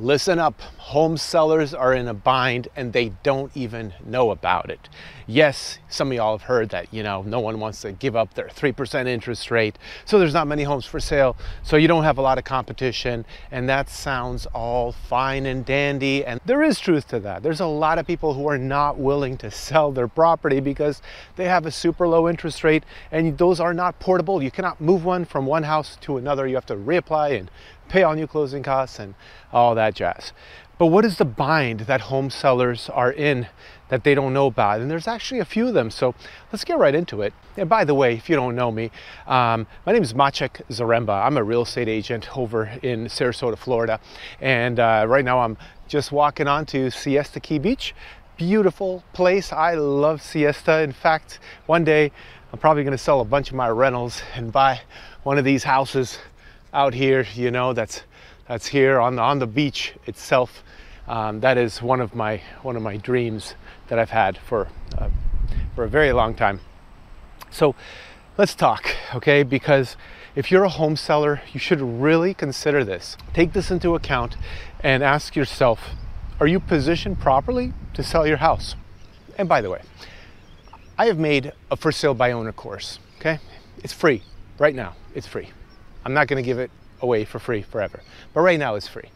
Listen up, home sellers are in a bind and they don't even know about it. Yes, some of y'all have heard that, you know, no one wants to give up their 3% interest rate, so there's not many homes for sale, so you don't have a lot of competition, and that sounds all fine and dandy, and there is truth to that. There's a lot of people who are not willing to sell their property because they have a super low interest rate, and those are not portable. You cannot move one from one house to another. You have to reapply and pay all new closing costs and all that jazz. But what is the bind that home sellers are in that they don't know about? And there's actually a few of them. So let's get right into it. And by the way, if you don't know me, um, my name is Maciek Zaremba. I'm a real estate agent over in Sarasota, Florida. And uh, right now I'm just walking on to Siesta Key Beach. Beautiful place. I love Siesta. In fact, one day I'm probably going to sell a bunch of my rentals and buy one of these houses out here, you know, that's that's here on the, on the beach itself. Um, that is one of my one of my dreams that I've had for uh, for a very long time. So let's talk, okay? Because if you're a home seller, you should really consider this. Take this into account and ask yourself, are you positioned properly to sell your house? And by the way, I have made a for sale by owner course, okay? It's free right now. It's free. I'm not going to give it away for free forever, but right now it's free.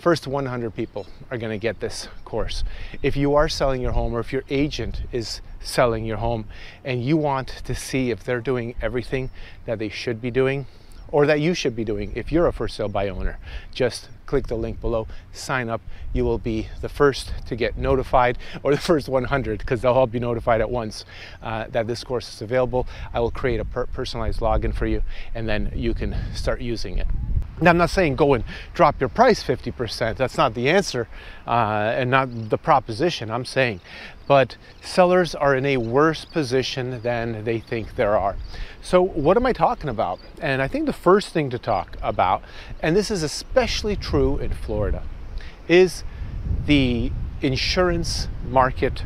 First 100 people are going to get this course. If you are selling your home or if your agent is selling your home and you want to see if they're doing everything that they should be doing, or that you should be doing if you're a for sale by owner. Just click the link below, sign up. You will be the first to get notified, or the first 100, because they'll all be notified at once uh, that this course is available. I will create a per personalized login for you, and then you can start using it. Now, I'm not saying go and drop your price 50%. That's not the answer uh, and not the proposition. I'm saying, but sellers are in a worse position than they think there are. So, what am I talking about? And I think the first thing to talk about, and this is especially true in Florida, is the insurance market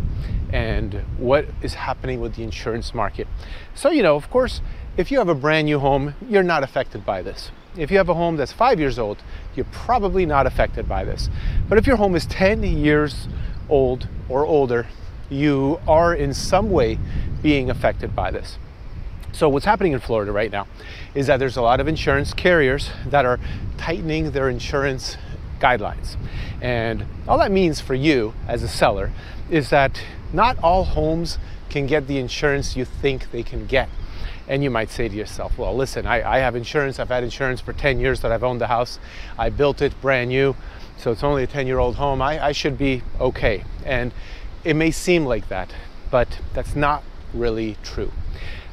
and what is happening with the insurance market. So, you know, of course, if you have a brand new home, you're not affected by this. If you have a home that's five years old, you're probably not affected by this. But if your home is 10 years old or older, you are in some way being affected by this. So what's happening in Florida right now is that there's a lot of insurance carriers that are tightening their insurance guidelines. And all that means for you as a seller is that not all homes can get the insurance you think they can get. And you might say to yourself, well, listen, I, I, have insurance. I've had insurance for 10 years that I've owned the house. I built it brand new. So it's only a 10 year old home. I, I should be okay. And it may seem like that, but that's not really true.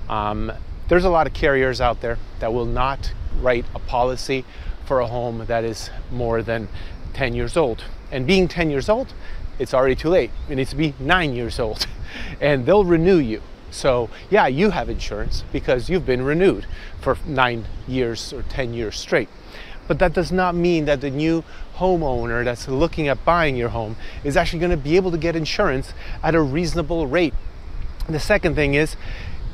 Um, there's a lot of carriers out there that will not write a policy for a home that is more than 10 years old. And being 10 years old, it's already too late. It needs to be nine years old. And they'll renew you. So, yeah, you have insurance because you've been renewed for nine years or 10 years straight. But that does not mean that the new homeowner that's looking at buying your home is actually going to be able to get insurance at a reasonable rate. And the second thing is,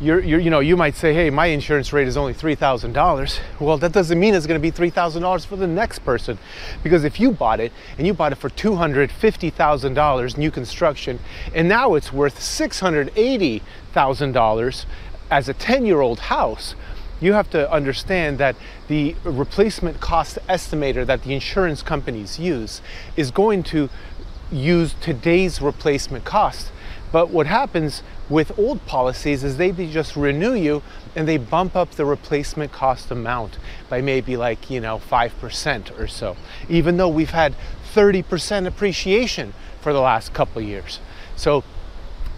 you're, you're, you know, you might say, hey, my insurance rate is only $3,000. Well, that doesn't mean it's going to be $3,000 for the next person. Because if you bought it and you bought it for $250,000 new construction, and now it's worth $680,000 as a 10 year old house, you have to understand that the replacement cost estimator that the insurance companies use is going to use today's replacement cost but what happens with old policies is they just renew you and they bump up the replacement cost amount by maybe like, you know, 5% or so, even though we've had 30% appreciation for the last couple years. So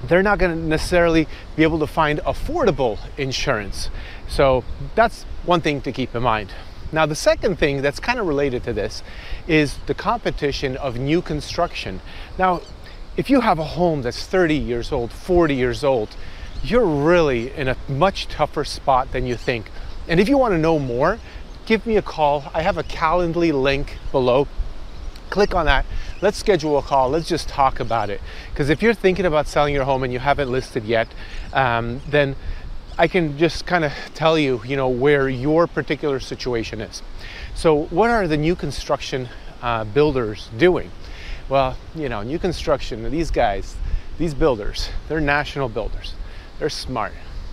they're not going to necessarily be able to find affordable insurance. So that's one thing to keep in mind. Now, the second thing that's kind of related to this is the competition of new construction. Now, if you have a home that's 30 years old, 40 years old, you're really in a much tougher spot than you think. And if you want to know more, give me a call. I have a Calendly link below. Click on that. Let's schedule a call. Let's just talk about it. Because if you're thinking about selling your home and you haven't listed yet, um, then I can just kind of tell you, you know, where your particular situation is. So, what are the new construction uh, builders doing? Well, you know, new construction, these guys, these builders, they're national builders. They're smart.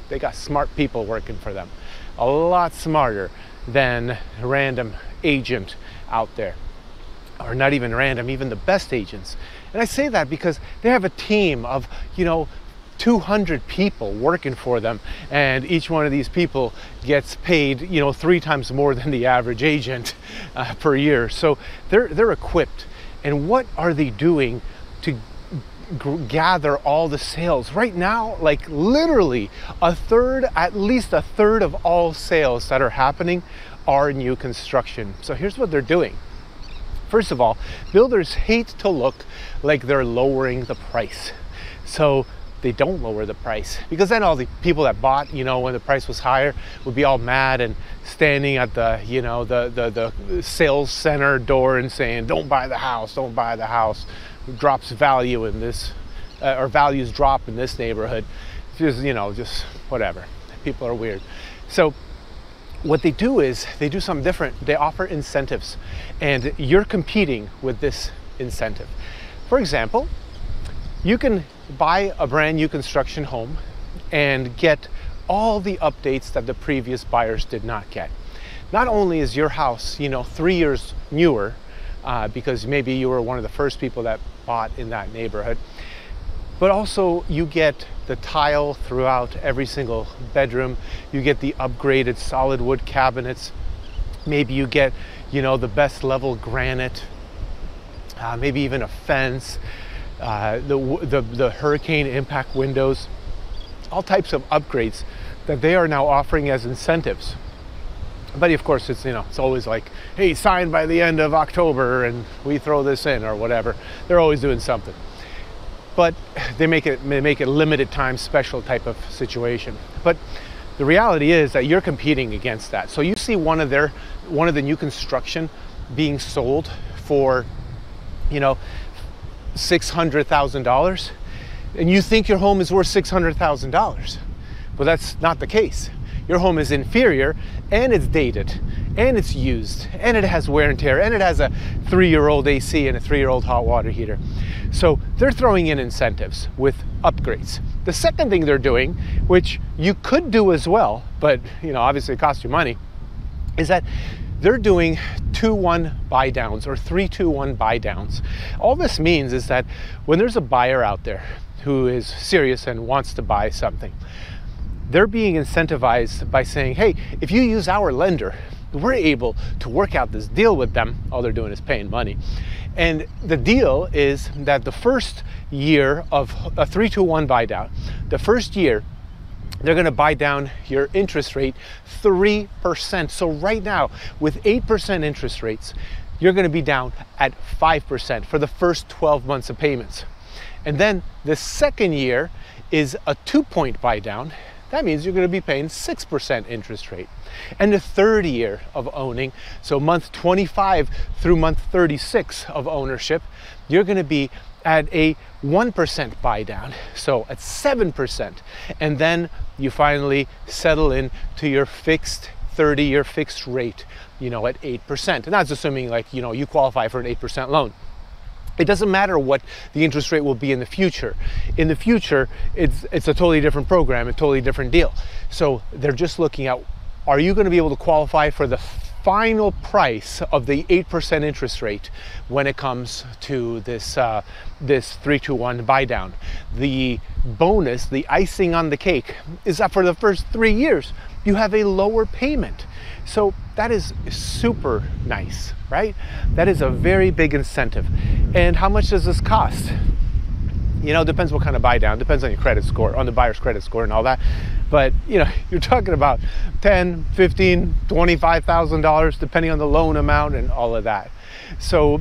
They got smart people working for them. A lot smarter than random agent out there. Or not even random, even the best agents. And I say that because they have a team of, you know, 200 people working for them and each one of these people gets paid you know three times more than the average agent uh, per year so they're they're equipped and what are they doing to gather all the sales? Right now like literally a third at least a third of all sales that are happening are new construction. So here's what they're doing. First of all builders hate to look like they're lowering the price. So they don't lower the price. Because then all the people that bought you know when the price was higher would be all mad and standing at the you know the the, the sales center door and saying don't buy the house don't buy the house. Drops value in this uh, or values drop in this neighborhood. Just you know just whatever. People are weird. So what they do is they do something different. They offer incentives. And you're competing with this incentive. For example you can buy a brand new construction home and get all the updates that the previous buyers did not get. Not only is your house, you know, three years newer, uh, because maybe you were one of the first people that bought in that neighborhood, but also you get the tile throughout every single bedroom. You get the upgraded solid wood cabinets. Maybe you get, you know, the best level granite, uh, maybe even a fence uh, the, the, the hurricane impact windows, all types of upgrades that they are now offering as incentives. But of course, it's you know it's always like, hey, sign by the end of October, and we throw this in or whatever. They're always doing something, but they make it they make it limited time special type of situation. But the reality is that you're competing against that. So you see one of their one of the new construction being sold for, you know, $600,000 and you think your home is worth $600,000. Well, that's not the case. Your home is inferior and it's dated and it's used and it has wear and tear and it has a three year old AC and a three year old hot water heater. So they're throwing in incentives with upgrades. The second thing they're doing, which you could do as well, but you know, obviously it costs you money, is that they're doing 2-1 buy downs or 3-2-1 buy downs. All this means is that when there's a buyer out there who is serious and wants to buy something, they're being incentivized by saying, hey, if you use our lender, we're able to work out this deal with them. All they're doing is paying money. And the deal is that the first year of a 3 to 1 buy down, the first year they're going to buy down your interest rate 3%. So right now, with 8% interest rates, you're going to be down at 5% for the first 12 months of payments. And then the second year is a two point buy down. That means you're going to be paying 6% interest rate. And the third year of owning, so month 25 through month 36 of ownership, you're going to be at a 1% buy down, so at 7%. And then you finally settle in to your fixed 30 year fixed rate, you know, at 8%. And that's assuming like, you know, you qualify for an 8% loan. It doesn't matter what the interest rate will be in the future. In the future, it's, it's a totally different program, a totally different deal. So they're just looking at are you going to be able to qualify for the final price of the 8% interest rate when it comes to this, uh, this 321 buy down. The bonus, the icing on the cake, is that for the first three years, you have a lower payment. So that is super nice, right? That is a very big incentive. And how much does this cost? You know, depends what kind of buy down, depends on your credit score, on the buyer's credit score and all that. But you know, you're talking about 10, 15, 25,000 dollars depending on the loan amount and all of that. So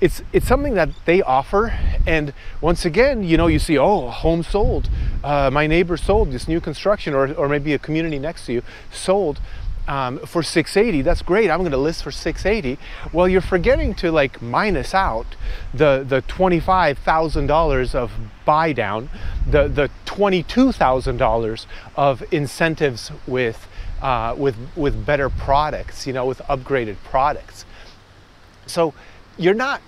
it's it's something that they offer and once again you know you see oh home sold uh, my neighbor sold this new construction or, or maybe a community next to you sold um, for 680 that's great i'm going to list for 680 well you're forgetting to like minus out the the $25000 of buy down the the $22000 of incentives with uh, with with better products you know with upgraded products so you're not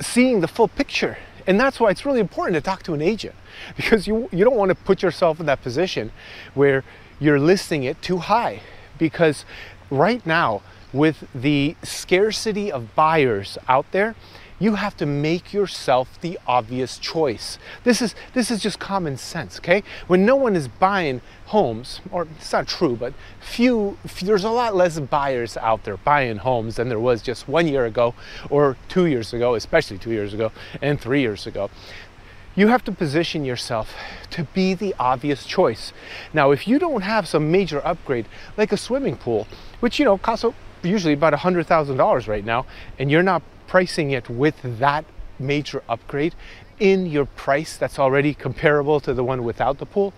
seeing the full picture. And that's why it's really important to talk to an agent because you, you don't want to put yourself in that position where you're listing it too high. Because right now, with the scarcity of buyers out there, you have to make yourself the obvious choice. This is this is just common sense, okay? When no one is buying homes, or it's not true, but few, there's a lot less buyers out there buying homes than there was just one year ago or two years ago, especially two years ago and three years ago you have to position yourself to be the obvious choice. Now, if you don't have some major upgrade like a swimming pool, which you know costs usually about $100,000 right now, and you're not pricing it with that major upgrade in your price that's already comparable to the one without the pool,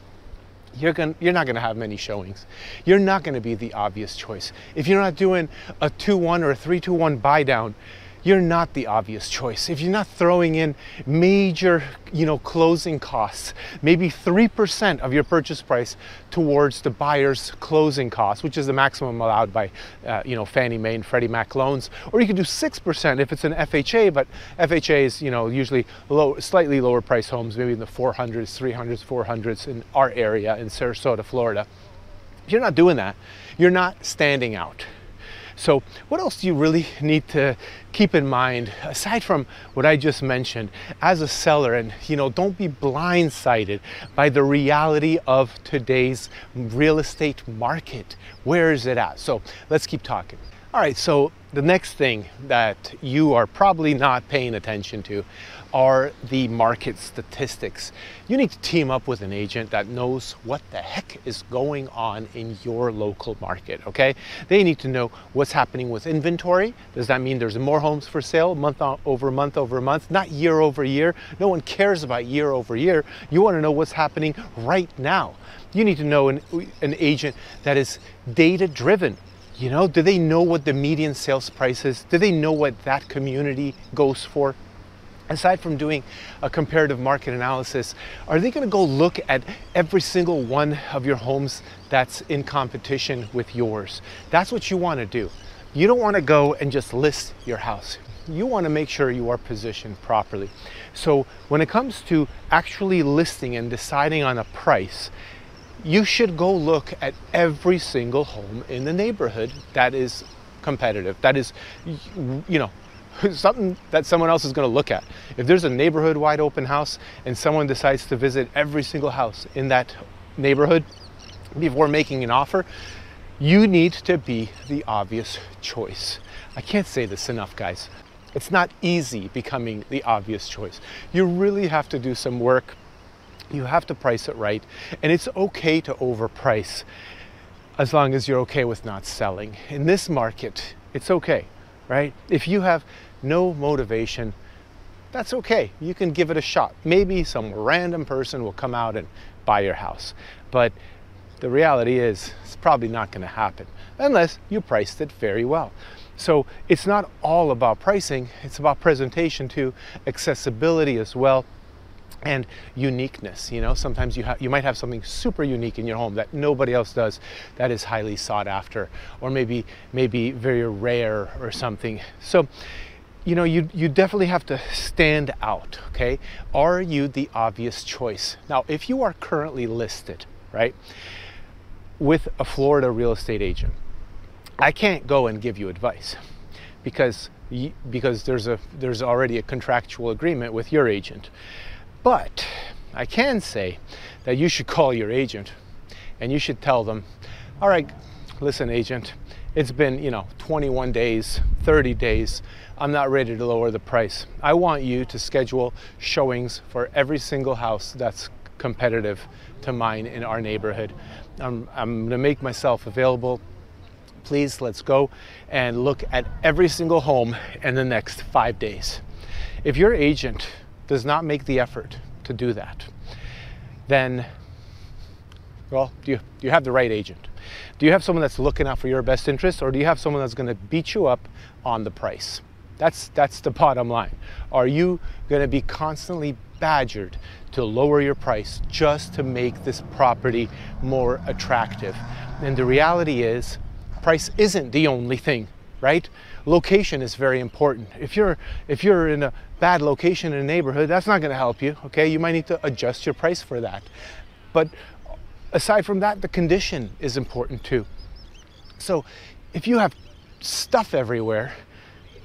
you're going you're not going to have many showings. You're not going to be the obvious choice. If you're not doing a 2-1 or a 3-2-1 buy down, you're not the obvious choice. If you're not throwing in major, you know, closing costs, maybe 3% of your purchase price towards the buyer's closing costs, which is the maximum allowed by, uh, you know, Fannie Mae and Freddie Mac loans, or you could do 6% if it's an FHA, but FHA is, you know, usually low, slightly lower price homes, maybe in the 400s, 300s, 400s in our area in Sarasota, Florida. If you're not doing that, you're not standing out. So, what else do you really need to keep in mind aside from what I just mentioned as a seller? And you know, don't be blindsided by the reality of today's real estate market. Where is it at? So, let's keep talking. All right, so the next thing that you are probably not paying attention to are the market statistics. You need to team up with an agent that knows what the heck is going on in your local market, okay? They need to know what's happening with inventory. Does that mean there's more homes for sale month over month over month, not year over year? No one cares about year over year. You want to know what's happening right now. You need to know an, an agent that is data driven you know, do they know what the median sales price is? Do they know what that community goes for? Aside from doing a comparative market analysis, are they going to go look at every single one of your homes that's in competition with yours? That's what you want to do. You don't want to go and just list your house. You want to make sure you are positioned properly. So, when it comes to actually listing and deciding on a price, you should go look at every single home in the neighborhood that is competitive. That is, you know, something that someone else is going to look at. If there's a neighborhood wide open house and someone decides to visit every single house in that neighborhood before making an offer, you need to be the obvious choice. I can't say this enough, guys. It's not easy becoming the obvious choice. You really have to do some work you have to price it right. And it's okay to overprice as long as you're okay with not selling. In this market, it's okay, right? If you have no motivation, that's okay. You can give it a shot. Maybe some random person will come out and buy your house. But the reality is, it's probably not going to happen unless you priced it very well. So it's not all about pricing, it's about presentation too, accessibility as well and uniqueness you know? Sometimes you, you might have something super unique in your home that nobody else does that is highly sought after or maybe maybe very rare or something. So you know you, you definitely have to stand out okay? Are you the obvious choice? Now if you are currently listed right with a florida real estate agent i can't go and give you advice because because there's a there's already a contractual agreement with your agent but I can say that you should call your agent and you should tell them, all right, listen, agent, it's been, you know, 21 days, 30 days. I'm not ready to lower the price. I want you to schedule showings for every single house that's competitive to mine in our neighborhood. I'm, I'm to make myself available. Please, let's go and look at every single home in the next five days. If your agent does not make the effort to do that, then, well, do you, do you have the right agent? Do you have someone that's looking out for your best interest, or do you have someone that's going to beat you up on the price? That's, that's the bottom line. Are you going to be constantly badgered to lower your price just to make this property more attractive? And the reality is, price isn't the only thing, right? location is very important. If you're if you're in a bad location in a neighborhood, that's not going to help you. Okay, you might need to adjust your price for that. But aside from that, the condition is important too. So if you have stuff everywhere,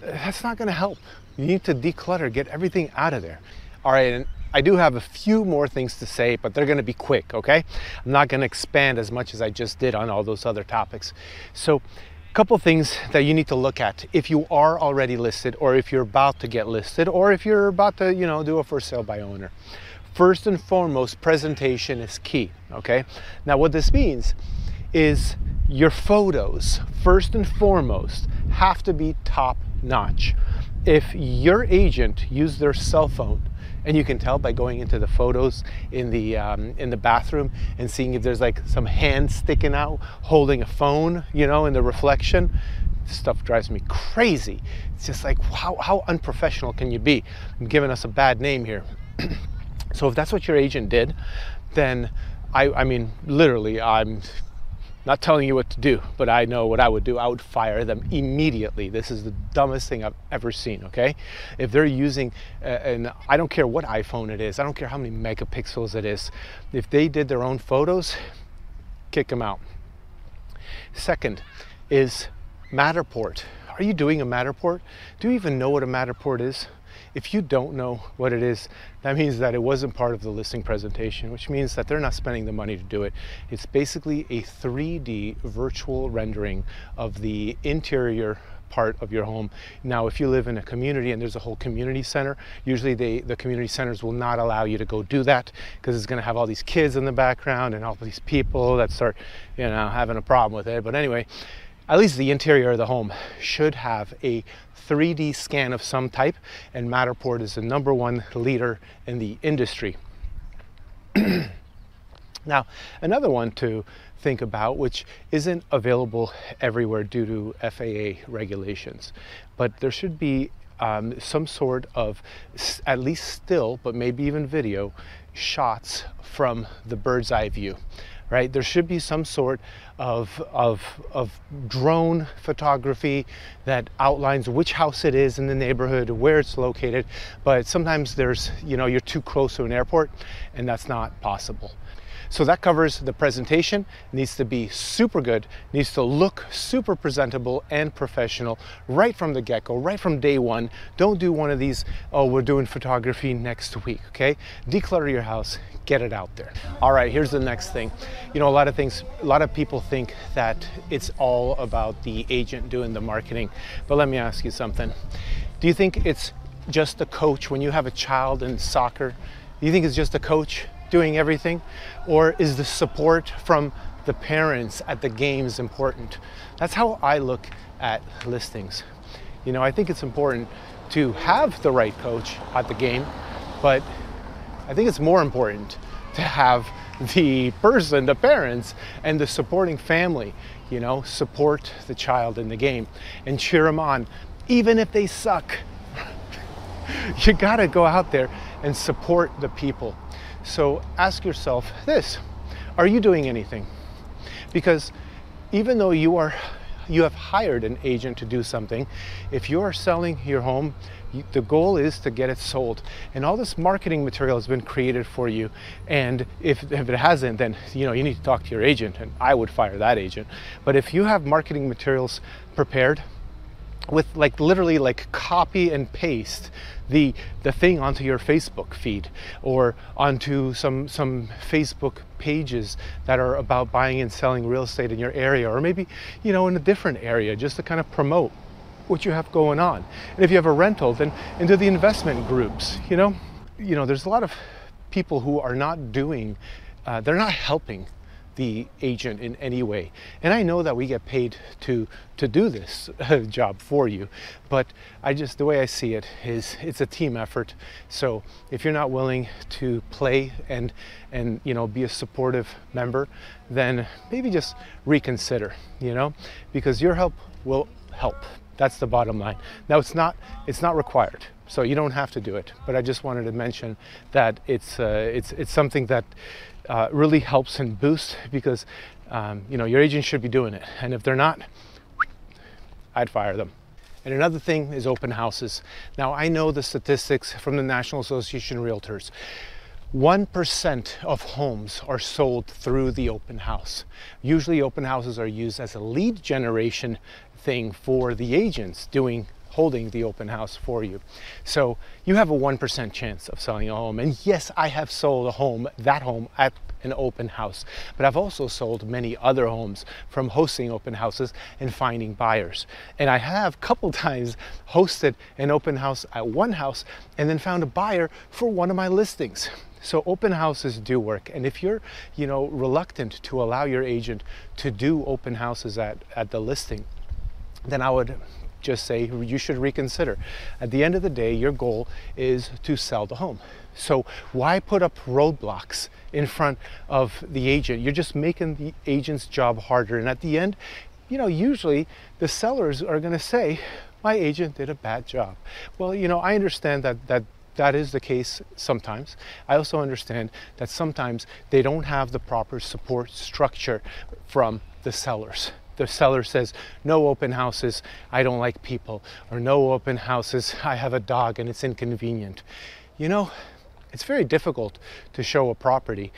that's not going to help. You need to declutter, get everything out of there. All right, and I do have a few more things to say, but they're going to be quick, okay? I'm not going to expand as much as I just did on all those other topics. So, couple things that you need to look at if you are already listed or if you're about to get listed or if you're about to, you know, do a for sale by owner. First and foremost, presentation is key, okay? Now, what this means is your photos, first and foremost, have to be top notch. If your agent used their cell phone and you can tell by going into the photos in the um, in the bathroom and seeing if there's like some hand sticking out holding a phone you know in the reflection. This stuff drives me crazy. It's just like how, how unprofessional can you be? I'm giving us a bad name here. So if that's what your agent did then I, I mean literally I'm not telling you what to do, but I know what I would do. I would fire them immediately. This is the dumbest thing I've ever seen, okay? If they're using, uh, and I don't care what iPhone it is, I don't care how many megapixels it is, if they did their own photos, kick them out. Second is Matterport. Are you doing a Matterport? Do you even know what a Matterport is? If you don't know what it is, that means that it wasn't part of the listing presentation, which means that they're not spending the money to do it. It's basically a 3D virtual rendering of the interior part of your home. Now, if you live in a community and there's a whole community center, usually they, the community centers will not allow you to go do that because it's going to have all these kids in the background and all these people that start, you know, having a problem with it. But anyway, at least the interior of the home should have a 3D scan of some type, and Matterport is the number one leader in the industry. now, another one to think about, which isn't available everywhere due to FAA regulations, but there should be um, some sort of at least still, but maybe even video shots from the bird's eye view right? There should be some sort of, of, of drone photography that outlines which house it is in the neighborhood, where it's located. But sometimes there's, you know, you're too close to an airport and that's not possible. So that covers the presentation, needs to be super good, needs to look super presentable and professional right from the get-go, right from day one. Don't do one of these, oh, we're doing photography next week, okay? Declutter your house, get it out there. All right, here's the next thing. You know, a lot of things, a lot of people think that it's all about the agent doing the marketing. But let me ask you something. Do you think it's just the coach when you have a child in soccer? Do you think it's just the coach doing everything? Or is the support from the parents at the games important? That's how I look at listings. You know, I think it's important to have the right coach at the game, but I think it's more important to have the person, the parents, and the supporting family, you know, support the child in the game and cheer them on, even if they suck. you gotta go out there and support the people. So ask yourself this Are you doing anything? Because even though you are you have hired an agent to do something. If you are selling your home, you, the goal is to get it sold. And all this marketing material has been created for you. And if, if it hasn't, then you know you need to talk to your agent. And I would fire that agent. But if you have marketing materials prepared, with like literally like copy and paste the the thing onto your Facebook feed or onto some some Facebook pages that are about buying and selling real estate in your area or maybe you know in a different area just to kind of promote what you have going on. And if you have a rental then into the investment groups, you know, you know there's a lot of people who are not doing uh, they're not helping the agent in any way. And I know that we get paid to to do this job for you, but I just the way I see it is it's a team effort. So if you're not willing to play and and you know be a supportive member, then maybe just reconsider, you know, because your help will help. That's the bottom line. Now it's not it's not required, so you don't have to do it. But I just wanted to mention that it's uh, it's it's something that uh, really helps and boosts because um, you know your agent should be doing it, and if they're not, I'd fire them. And another thing is open houses. Now, I know the statistics from the National Association of Realtors. 1% of homes are sold through the open house. Usually, open houses are used as a lead generation thing for the agents doing holding the open house for you. So you have a 1% chance of selling a home. And yes, I have sold a home, that home at an open house, but I've also sold many other homes from hosting open houses and finding buyers. And I have a couple times hosted an open house at one house and then found a buyer for one of my listings. So open houses do work. And if you're, you know, reluctant to allow your agent to do open houses at, at the listing, then I would just say you should reconsider. At the end of the day, your goal is to sell the home. So why put up roadblocks in front of the agent? You're just making the agent's job harder. And at the end, you know, usually the sellers are going to say, my agent did a bad job. Well, you know, I understand that that that is the case sometimes. I also understand that sometimes they don't have the proper support structure from the sellers. The seller says, no open houses, I don't like people, or no open houses, I have a dog and it's inconvenient. You know, it's very difficult to show a property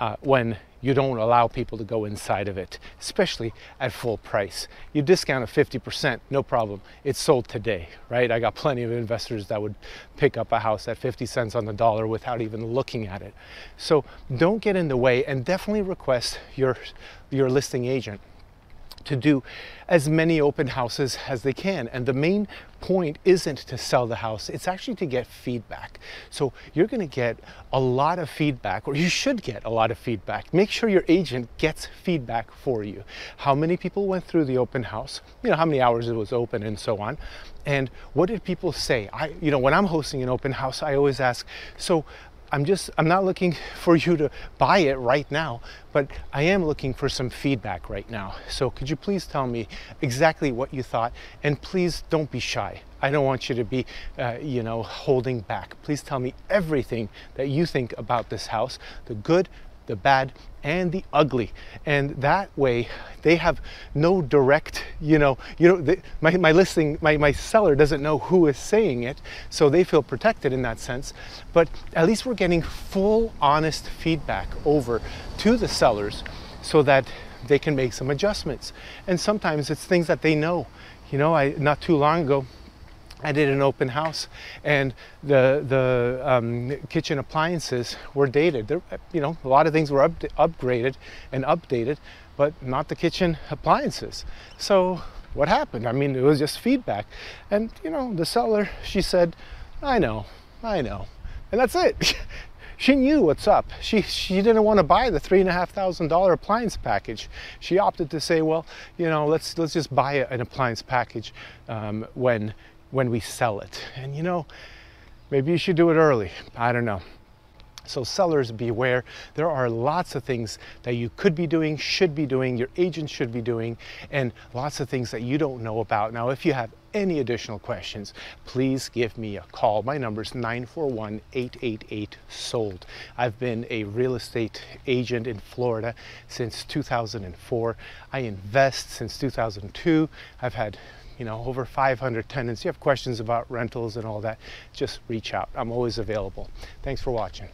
uh, when you don't allow people to go inside of it, especially at full price. You discount it 50%, no problem. It's sold today, right? I got plenty of investors that would pick up a house at 50 cents on the dollar without even looking at it. So don't get in the way and definitely request your, your listing agent to do as many open houses as they can. And the main point isn't to sell the house, it's actually to get feedback. So you're going to get a lot of feedback, or you should get a lot of feedback. Make sure your agent gets feedback for you. How many people went through the open house? You know, how many hours it was open and so on. And what did people say? I, you know, when I'm hosting an open house, I always ask, so I'm just, I'm not looking for you to buy it right now, but I am looking for some feedback right now. So could you please tell me exactly what you thought? And please don't be shy. I don't want you to be, uh, you know, holding back. Please tell me everything that you think about this house, the good, the bad, and the ugly. And that way they have no direct, you know, you know, my, my listing, my, my seller doesn't know who is saying it. So they feel protected in that sense. But at least we're getting full honest feedback over to the sellers so that they can make some adjustments. And sometimes it's things that they know. You know, I not too long ago, I did an open house, and the the um, kitchen appliances were dated. There, you know, a lot of things were up, upgraded and updated, but not the kitchen appliances. So what happened? I mean, it was just feedback, and you know, the seller she said, "I know, I know," and that's it. she knew what's up. She she didn't want to buy the three and a half thousand dollar appliance package. She opted to say, well, you know, let's let's just buy an appliance package um, when when we sell it. And you know, maybe you should do it early. I don't know. So sellers beware. There are lots of things that you could be doing, should be doing, your agent should be doing, and lots of things that you don't know about. Now, if you have any additional questions, please give me a call. My number is 941-888-SOLD. I've been a real estate agent in Florida since 2004. I invest since 2002. I've had you know, over 500 tenants. You have questions about rentals and all that, just reach out. I'm always available. Thanks for watching.